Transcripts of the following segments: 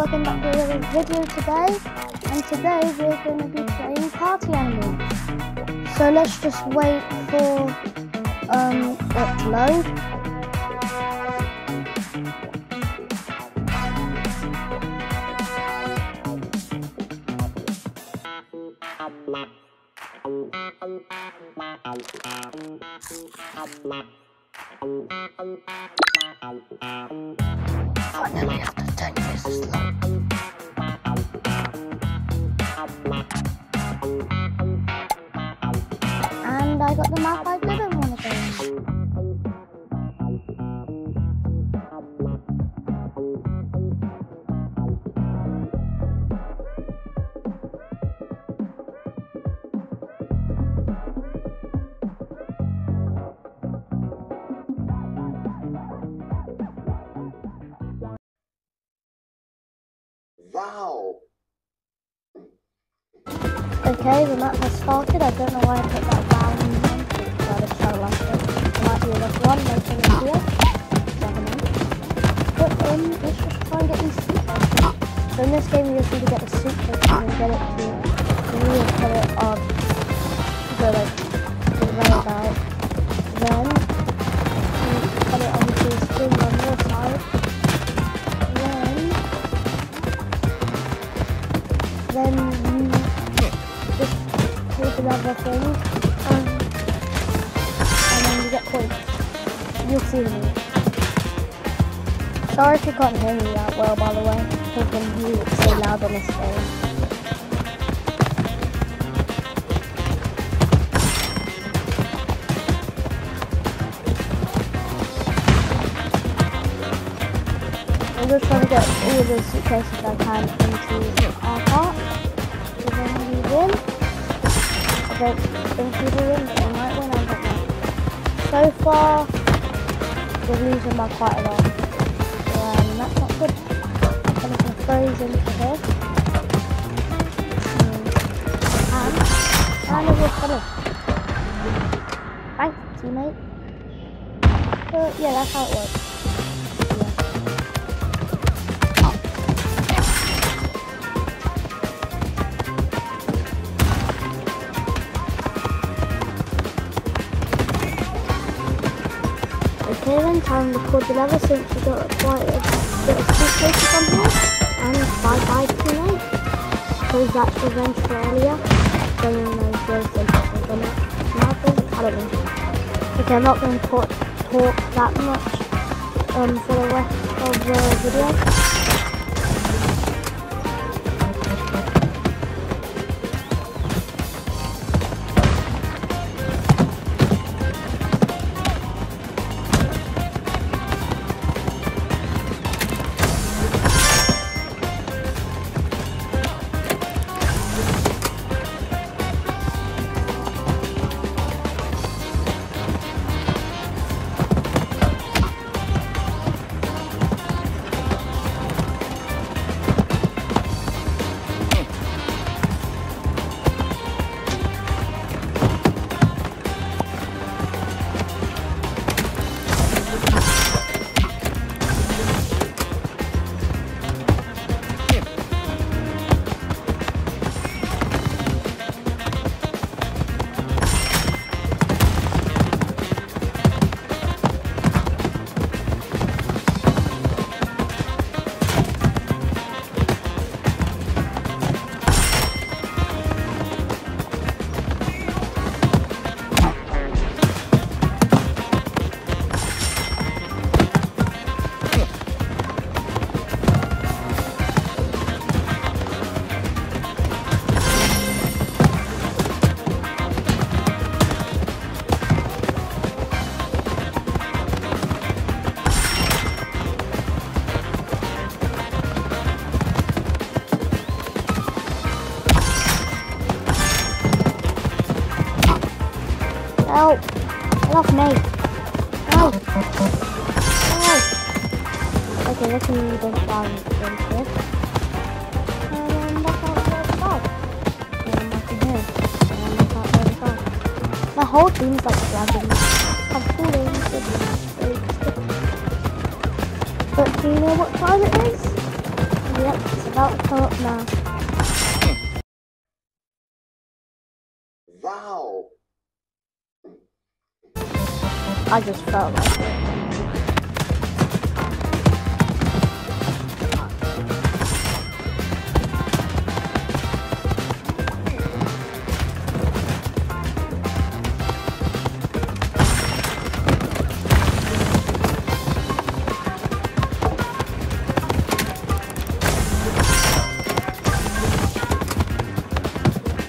welcome back to another video today. And today we're going to be playing Party Animals. So let's just wait for um, it to load. Finally, after 10 years is low. And I got the map I didn't Okay, the map has started. I don't know why I put that down I just felt like it. There might be another one in the video. Never know. But um, let's just try and get these suitcases. So in this game, you just need to get the suitcase and get it to, you put it on the like, the roundabout. Then, you put it onto the string on your another thing um, and then you get points. You'll see me. Sorry if you can't hear me that well by the way, the so loud on this. I'm just trying to get all the suitcases I can into I. So far, we're losing by quite a lot. Um, that's not good. Something throws into here. And, and it was funny. Thanks, teammate. But yeah, that's how it works. To record the level since we got quite a bit of suitcases on here. And bye bye tonight. Because that's revenge for earlier. Don't know if there's. Nothing? I don't know. Okay, I'm not going to talk, talk that much um, for the rest of the video. Help! Get off me! Help! Help! Okay, let's this down in here. My whole team's like dragging me. I'm falling. But do you know what time it is? Yep, it's about to come up now. Wow. I just felt like.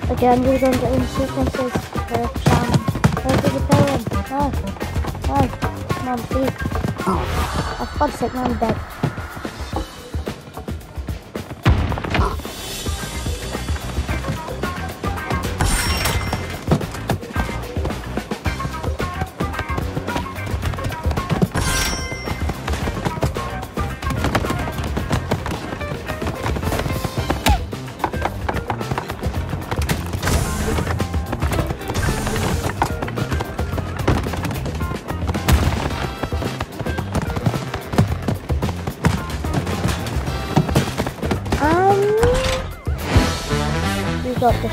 Again, we're going to get in sequences for Shannon. No. No. Come on, please. Oh, for God's sake, now I'm dead. We got.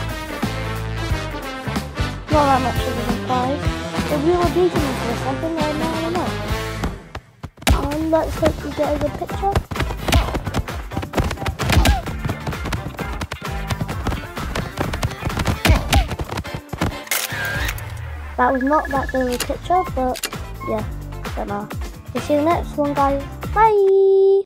Not that much of a surprise. If we were beating for something right now, I don't know. Um, let's hope we get a good picture. That was not that good of a picture, but yeah, don't know. We'll see you next one, guys. Bye!